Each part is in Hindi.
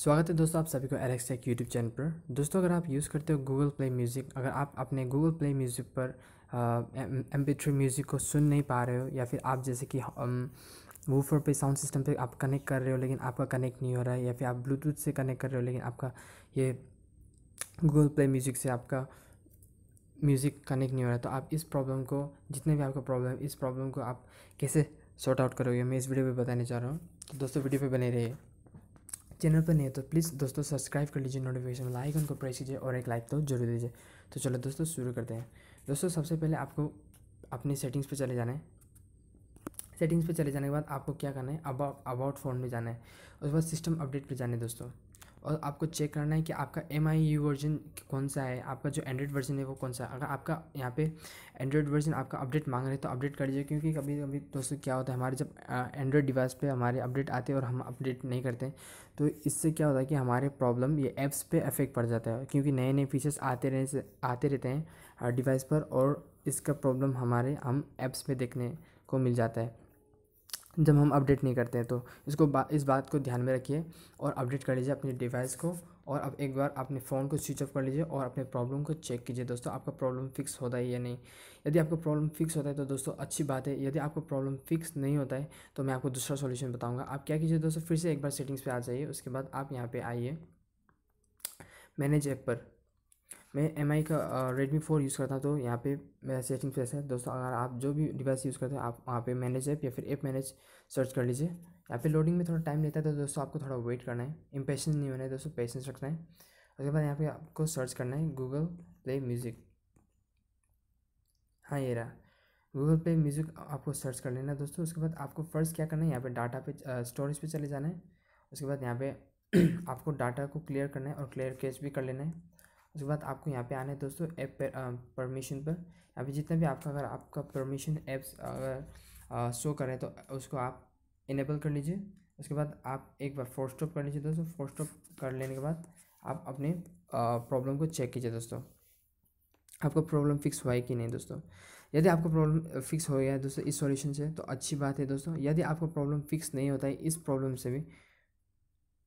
स्वागत है दोस्तों आप सभी को एलेक्स टेक यूट्यूब चैनल पर। दोस्तों, अगर आप यूज़ करते हो गूगल प्ले म्यूज़िक अगर आप अपने गूगल प्ले म्यूज़िक पर एम पी थ्री म्यूज़िक को सुन नहीं पा रहे हो, या फिर आप जैसे कि वूफर पे साउंड सिस्टम पे आप कनेक्ट कर रहे हो, लेकिन आपका कनेक्ट नहीं हो रहा है, या फिर आप ब्लूटूथ से कनेक्ट कर रहे हो, लेकिन आपका ये गूगल प्ले म्यूज़िक से आपका म्यूज़िक कनेक्ट नहीं हो रहा है तो आप इस प्रॉब्लम को, जितने भी आपका प्रॉब्लम इस प्रॉब्लम को आप कैसे सॉर्ट आउट करोगे, मैं इस वीडियो में बताने चाह रहा हूँ। तो दोस्तों वीडियो पे बने रहिए। चैनल पर नहीं है तो प्लीज़ दोस्तों सब्सक्राइब कर लीजिए नोटिफिकेशन आइकन को प्रेस कीजिए और एक लाइक तो ज़रूर दीजिए। तो चलो दोस्तों शुरू करते हैं। दोस्तों सबसे पहले आपको अपनी सेटिंग्स पर चले जाना है। सेटिंग्स पे चले जाने के बाद आपको क्या करना है? अबाउट अबाउट फ़ोन में जाना है। उसके बाद सिस्टम अपडेट पे जाना है दोस्तों। और आपको चेक करना है कि आपका एम आई यू वर्जन कौन सा है, आपका जो एंड्रॉइड वर्जन है वो कौन सा है। अगर आपका यहाँ पे एंड्रॉइड वर्जन आपका अपडेट मांग रहे हैं तो अपडेट कर लीजिए क्योंकि कभी कभी दोस्तों क्या होता है, हमारे जब एंड्रॉइड डिवाइस पे हमारे अपडेट आते हैं और हम अपडेट नहीं करते तो इससे क्या होता है कि हमारे प्रॉब्लम ये ऐप्स पे इफ़ेक्ट पड़ जाता है, क्योंकि नए नए फीचर्स आते रहने से, आते रहते हैं डिवाइस पर और इसका प्रॉब्लम हमारे हम ऐप्स में देखने को मिल जाता है। जब हम अपडेट नहीं करते हैं तो इसको बा, इस बात को ध्यान में रखिए और अपडेट कर लीजिए अपने डिवाइस को और अब एक बार अपने फ़ोन को स्विच ऑफ़ कर लीजिए और अपने प्रॉब्लम को चेक कीजिए। दोस्तों आपका प्रॉब्लम फिक्स होता है या नहीं? यदि आपका प्रॉब्लम फिक्स होता है तो दोस्तों अच्छी बात है। यदि आपका प्रॉब्लम फिक्स नहीं होता है तो मैं आपको दूसरा सोल्यूशन बताऊँगा। आप क्या कीजिए दोस्तों फिर से एक बार सेटिंग्स पर आ जाइए उसके बाद आप यहाँ पर आइए। मैनेज ऐप पर। मैं एम आई का रेडमी फ़ोर यूज़ करता हूँ तो यहाँ पे मेरा सेटिंग पे है। दोस्तों, अगर आप जो भी डिवाइस यूज़ करते हैं, आप वहाँ पे मैनेज ऐप या फिर ऐप मैनेज सर्च कर लीजिए। यहाँ पे लोडिंग में थोड़ा टाइम लेता है तो दोस्तों, आपको थोड़ा वेट करना है। इम्पेशेंस नहीं होना है, दोस्तों पेशेंस रखना है। उसके बाद यहाँ पे आपको सर्च करना है गूगल प्ले म्यूज़िक हाँ ये रहा। गूगल पे म्यूज़िक आपको सर्च कर लेना दोस्तों। उसके बाद आपको फ़र्स्ट क्या करना है, यहाँ पे डाटा पे स्टोरेज पे चले जाना है। उसके बाद यहाँ पे आपको डाटा को क्लियर करना है और क्लियर कैच भी कर लेना है। उसके बाद आपको यहाँ पे आना है दोस्तों, ऐप परमिशन पर। यहाँ पे जितना भी आपका, अगर आपका परमिशन ऐप्स अगर शो करें तो उसको आप इनेबल कर लीजिए। उसके बाद आप एक बार फोर स्टॉप कर लीजिए दोस्तों। फोर स्टॉप कर लेने के बाद आप अपने प्रॉब्लम को चेक कीजिए दोस्तों। आपका प्रॉब्लम फिक्स हुआ है कि नहीं दोस्तों? यदि आपका प्रॉब्लम फिक्स हो गया है दोस्तों इस सॉल्यूशन से तो अच्छी बात है दोस्तों। यदि आपका प्रॉब्लम फिक्स नहीं होता है इस प्रॉब्लम से भी,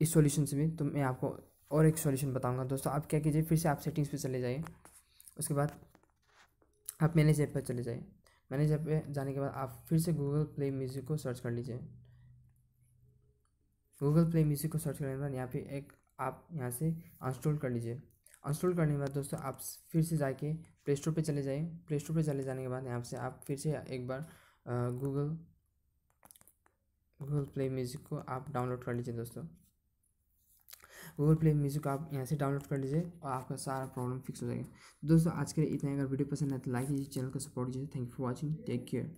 इस सॉल्यूशन से भी तो मैं आपको और एक सॉल्यूशन बताऊँगा दोस्तों। आप क्या कीजिए, फिर से आप सेटिंग्स पे चले जाइए। उसके बाद आप मैनेज ऐप पर चले जाइए। मैनेज ऐप पे जाने के बाद आप फिर से गूगल प्ले म्यूज़िक को सर्च कर लीजिए। गूगल प्ले म्यूज़िक को सर्च करने के बाद यहाँ पे एक आप यहाँ से इंस्टॉल कर लीजिए। इंस्टॉल करने के बाद दोस्तों आप फिर से जाके प्ले स्टोर पर चले जाइए। प्ले स्टोर पर चले जाने के बाद यहाँ से आप फिर से एक बार गूगल गूगल प्ले म्यूज़िक को आप डाउनलोड कर लीजिए दोस्तों। गूगल प्ले म्यूज़िक आप यहाँ से डाउनलोड कर लीजिए और आपका सारा प्रॉब्लम फिक्स हो जाएगा। दोस्तों, आज के लिए इतना अगर वीडियो पसंद है तो लाइक कीजिए चैनल को सपोर्ट कीजिए। Thank you for watching take care